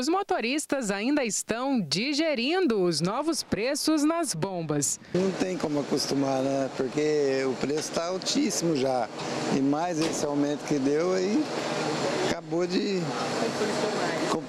Os motoristas ainda estão digerindo os novos preços nas bombas. Não tem como acostumar, né? Porque o preço está altíssimo já. E mais esse aumento que deu aí, acabou de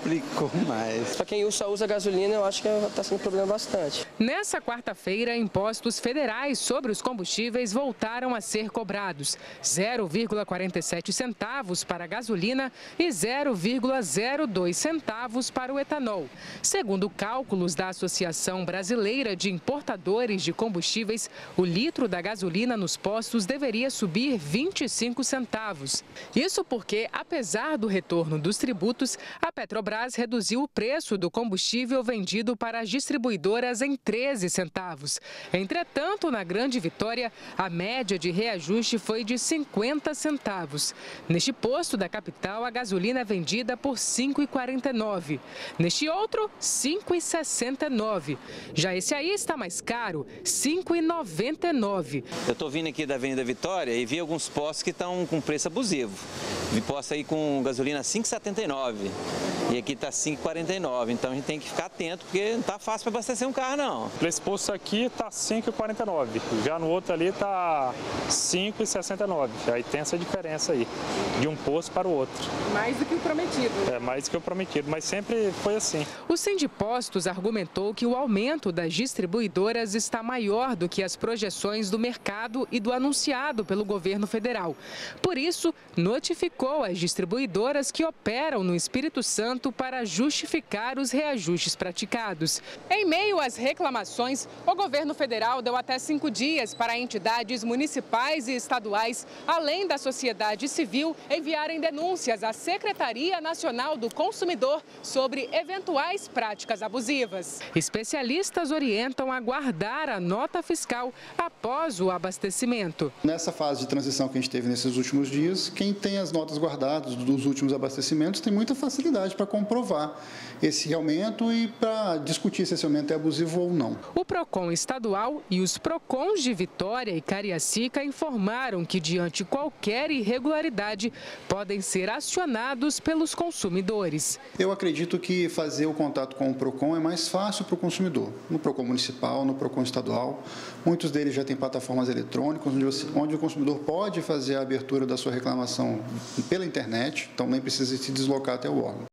complicou mais. Para quem só usa gasolina, eu acho que está sendo um problema bastante. Nessa quarta-feira, impostos federais sobre os combustíveis voltaram a ser cobrados: 0,47 centavos para a gasolina e 0,02 centavos para o etanol. Segundo cálculos da Associação Brasileira de Importadores de Combustíveis, o litro da gasolina nos postos deveria subir 25 centavos. Isso porque, apesar do retorno dos tributos, a Petrobras Petrobras reduziu o preço do combustível vendido para as distribuidoras em 13 centavos. Entretanto, na Grande Vitória, a média de reajuste foi de 50 centavos. Neste posto da capital, a gasolina é vendida por R$ 5,49. Neste outro, R$ 5,69. Já esse aí está mais caro, R$ 5,99. Eu estou vindo aqui da Avenida Vitória e vi alguns postos que estão com preço abusivo. Vi posto aí com gasolina 5,79 e aqui está 5,49. Então a gente tem que ficar atento porque não está fácil para abastecer um carro não. Esse posto aqui está 5,49. Já no outro ali está 5,69. Aí tem essa diferença aí, de um posto para o outro. Mais do que o prometido. É, mais do que o prometido, mas sempre foi assim. O Sindipostos argumentou que o aumento das distribuidoras está maior do que as projeções do mercado e do anunciado pelo governo federal. Por isso, notificou as distribuidoras que operam no Espírito Santo para justificar os reajustes praticados. Em meio às reclamações, o governo federal deu até cinco dias para entidades municipais e estaduais, além da sociedade civil, enviarem denúncias à Secretaria Nacional do Consumidor sobre eventuais práticas abusivas. Especialistas orientam a guardar a nota fiscal após o abastecimento. Nessa fase de transição que a gente teve nesses últimos dias, quem tem as notas guardadas dos últimos abastecimentos tem muita facilidade para comprovar esse aumento e para discutir se esse aumento é abusivo ou não. O PROCON estadual e os PROCONs de Vitória e Cariacica informaram que, diante qualquer irregularidade, podem ser acionados pelos consumidores. Eu acredito que fazer o contato com o PROCON é mais fácil para o consumidor. No PROCON municipal, no PROCON estadual, muitos deles já têm plataformas eletrônicas onde, você, onde o consumidor pode fazer a abertura da sua reclamação pela internet, então nem precisa se deslocar até o órgão.